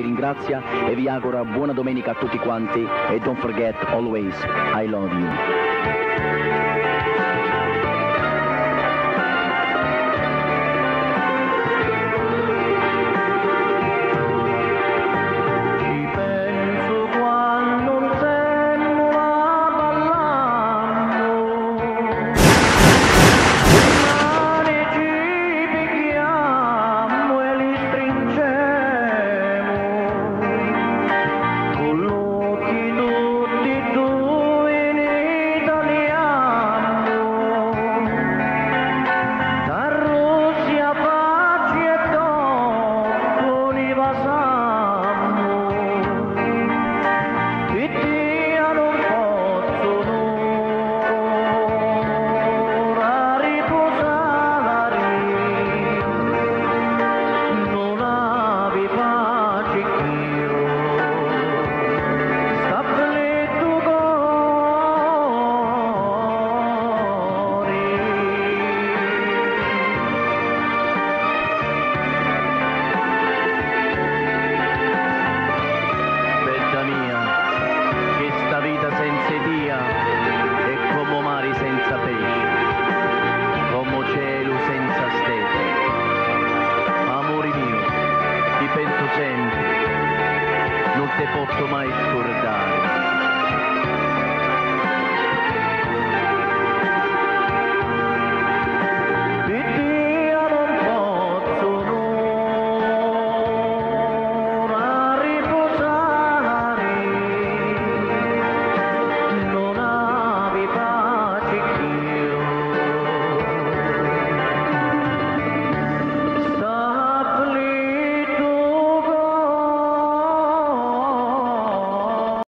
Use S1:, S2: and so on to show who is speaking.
S1: Vi ringrazia e vi auguro buona domenica a tutti quanti e don't forget always I love you.
S2: posso mai scordare.